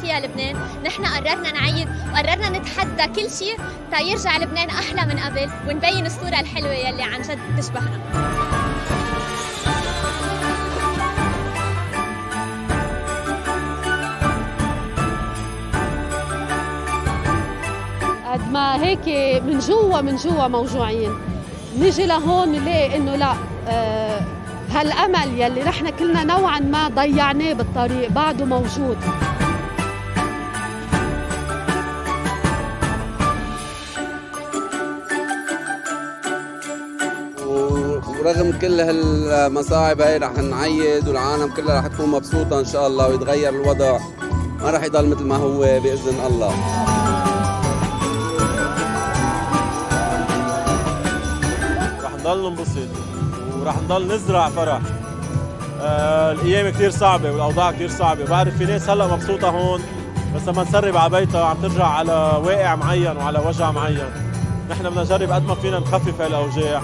فيها لبنان. نحن قررنا نعيد وقررنا نتحدى كل شيء تيرجع لبنان أحلى من قبل ونبين الصورة الحلوة يلي عن جد تشبهنا قد ما هيك من جوا من جوا موجوعين. نيجي لهون نلاقي إنه لا آه هالامل يلي نحن كلنا نوعا ما ضيعناه بالطريق بعده موجود. ورغم كل هالمصاعب هاي رح نعيد والعالم كلها رح تكون مبسوطة إن شاء الله ويتغير الوضع ما رح يضل مثل ما هو بإذن الله. رح نضل ننبسط. ورح نضل نزرع فرح آه الأيام كثير صعبة والأوضاع كثير صعبة. بعرف في ناس هلأ مبسوطة هون بس لما تسرب على بيتها عم ترجع على واقع معين وعلى وجع معين. نحن بدنا نجرب قد ما فينا نخفف هالأوجاع.